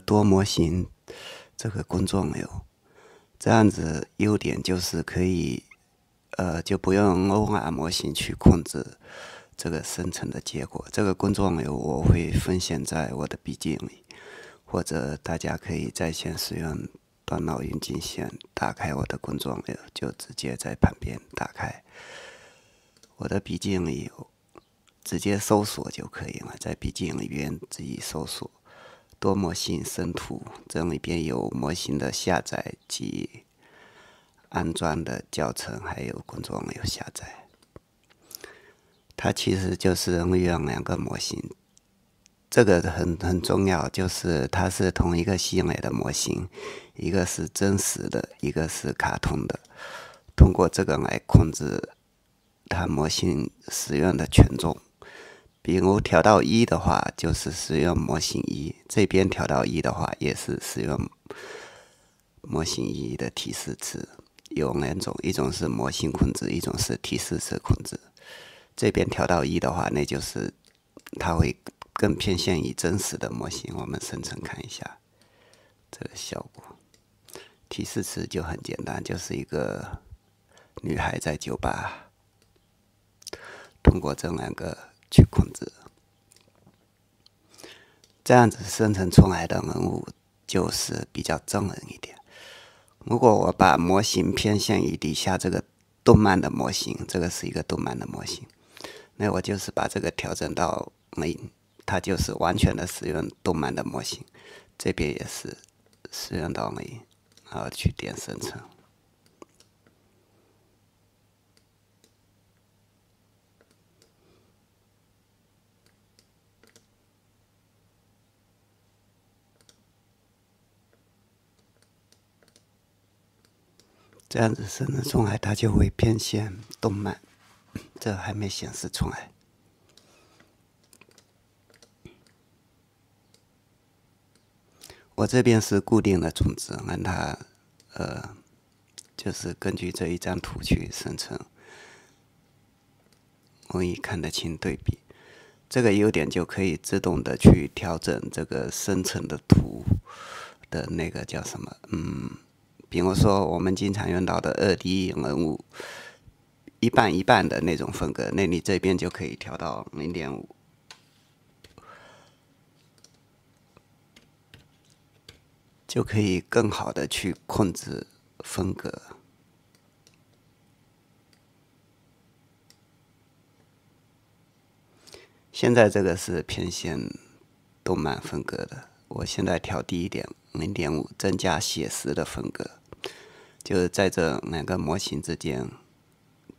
多模型这个工作流，这样子优点就是可以，呃，就不用 OR 模型去控制这个生成的结果。这个工作流我会分享在我的笔记里，或者大家可以在线使用端脑云进线，打开我的工作流，就直接在旁边打开我的笔记里，直接搜索就可以了，在笔记里边自己搜索。多模型生图，这里边有模型的下载及安装的教程，还有工作有下载。它其实就是利用两个模型，这个很很重要，就是它是同一个系列的模型，一个是真实的，一个是卡通的。通过这个来控制它模型使用的权重。比如调到一的话，就是使用模型一；这边调到一的话，也是使用模型一的提示词。有两种，一种是模型控制，一种是提示词控制。这边调到一的话，那就是它会更偏向于真实的模型。我们生成看一下这个效果。提示词就很简单，就是一个女孩在酒吧。通过这两个。去控制，这样子生成出来的人物就是比较真人一点。如果我把模型偏向于底下这个动漫的模型，这个是一个动漫的模型，那我就是把这个调整到零，它就是完全的使用动漫的模型。这边也是使用到零，然后去点生成。这样子生成出来，它就会偏向动漫。这还没显示出来。我这边是固定的种子，让它呃，就是根据这一张图去生成，容易看得清对比。这个优点就可以自动的去调整这个生成的图的那个叫什么？嗯。比如说，我们经常用到的二 D 人物，一半一半的那种风格，那你这边就可以调到零点五，就可以更好的去控制风格。现在这个是偏向动漫风格的，我现在调低一点，零点五，增加写实的风格。就是在这两个模型之间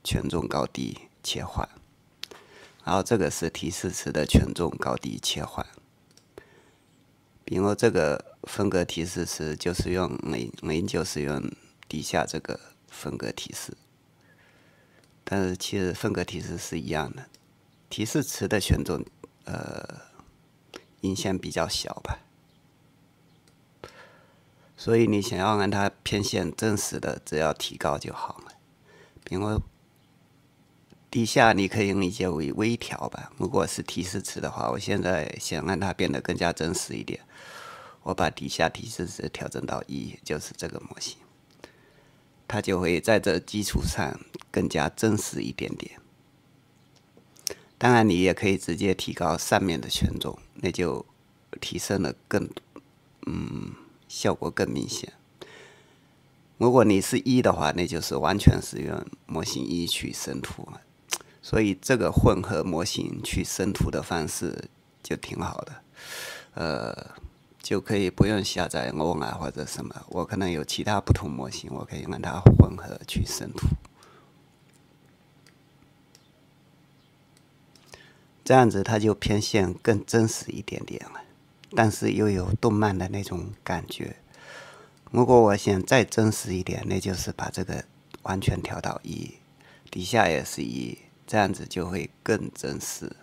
权重高低切换，然后这个是提示词的权重高低切换。比如这个分格提示词就是用零零，就是用底下这个分格提示，但是其实分格提示是一样的，提示词的权重呃影响比较小吧。所以你想要让它偏向真实的，只要提高就好了。比如底下你可以理解为微调吧。如果是提示词的话，我现在想让它变得更加真实一点，我把底下提示词调整到一，就是这个模型，它就会在这基础上更加真实一点点。当然，你也可以直接提高上面的权重，那就提升了更嗯。效果更明显。如果你是一的话，那就是完全是用模型一去生图。所以这个混合模型去生图的方式就挺好的，呃，就可以不用下载 o 啊或者什么。我可能有其他不同模型，我可以让它混合去生图，这样子它就偏向更真实一点点了。但是又有动漫的那种感觉。如果我想再真实一点，那就是把这个完全调到一，底下也是一，这样子就会更真实。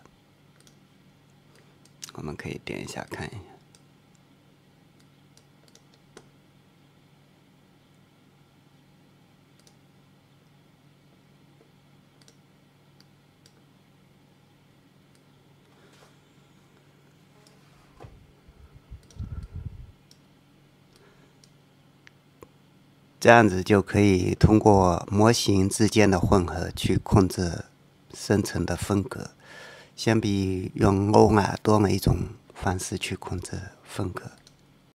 我们可以点一下看一下。这样子就可以通过模型之间的混合去控制生成的风格，相比用 OR 多了一种方式去控制风格。